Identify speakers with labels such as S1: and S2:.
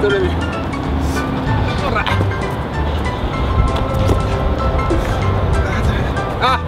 S1: 取れるほらあ